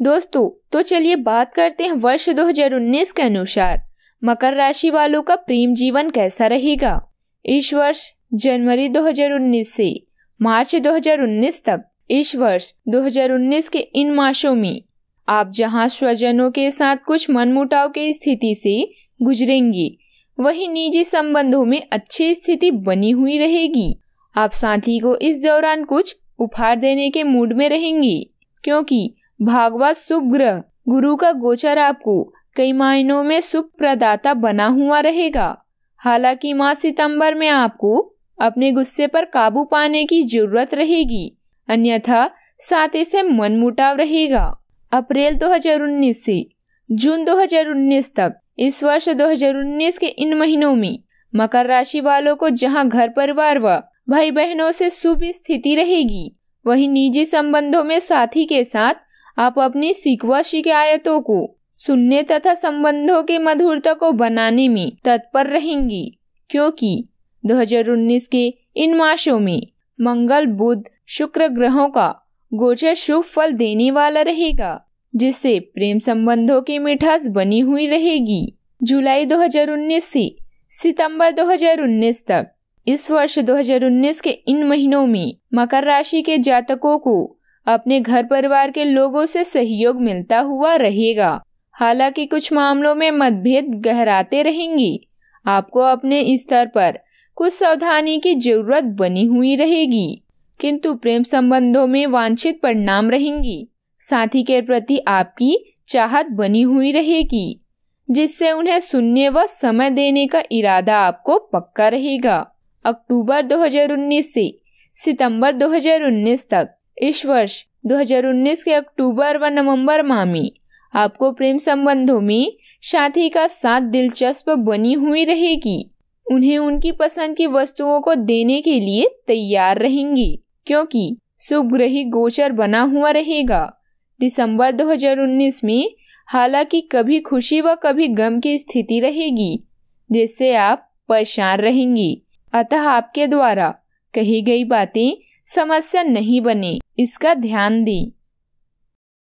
दोस्तों तो चलिए बात करते हैं वर्ष 2019 के अनुसार। मकर राशि वालों का प्रेम जीवन कैसा रहेगा? इस वर्ष जनवरी 2019 से मार्च 2019 तक। इस वर्ष 2019 के इन मासों में आप जहाँ स्वजनों के साथ कुछ मनमुटाव की स्थिति से गुजरेंगी, वही निजी संबंधों में अच्छी स्थिति बनी हुई रहेगी। आप साथी को इस दौरान कुछ उपहार देने के मूड में रहेंगी, क्योंकि भागवत शुभ ग्रह गुरु का गोचर आपको कई मायनों में शुभ प्रदाता बना हुआ रहेगा। हालाँकि माह सितंबर में आपको अपने गुस्से पर काबू पाने की ज़रूरत रहेगी, अन्यथा साथ से मनमुटाव रहेगा। अप्रैल 2019 से जून 2019 तक, इस वर्ष 2019 के इन महीनों में, मकर राशि वालों को जहाँ घर परिवार व भाई बहनों से शुभ स्थिति रहेगी, वहीं निजी संबंधों में साथी के साथ आप अपनी शिकवा शिकायतों को सुनने तथा संबंधों के मधुरता को बनाने में तत्पर रहेंगी, क्योंकि 2019 के इन मासों में मंगल, बुध, शुक्र ग्रहों का गोचर शुभ फल देने वाला रहेगा, जिससे प्रेम संबंधों की मिठास बनी हुई रहेगी। जुलाई 2019 से सितंबर 2019 तक इस वर्ष 2019 के इन महीनों में मकर राशि के जातकों को अपने घर परिवार के लोगों से सहयोग मिलता हुआ रहेगा। हालाँकि कुछ मामलों में मतभेद गहराते रहेंगी। आपको अपने स्तर पर कुछ सावधानी की ज़रूरत बनी हुई रहेगी, किंतु प्रेम संबंधों में वांछित परिणाम रहेंगी। साथी के प्रति आपकी चाहत बनी हुई रहेगी, जिससे उन्हें सुनने व समय देने का इरादा आपको पक्का रहेगा। अक्टूबर 2019 से सितंबर 2019 तक इस वर्ष 2019 के अक्टूबर व नवंबर माह में आपको प्रेम संबंधों में साथी का साथ दिलचस्प बनी हुई रहेगी। उन्हें उनकी पसंद की वस्तुओं को देने के लिए तैयार रहेंगी, क्योंकि शुभ ग्रही गोचर बना हुआ रहेगा। दिसंबर 2019 में हालाँकि कभी खुशी व कभी गम की स्थिति रहेगी, जिससे आप परेशान रहेंगी। अतः आपके द्वारा कही गई बातें समस्या नहीं बने। इसका ध्यान दें।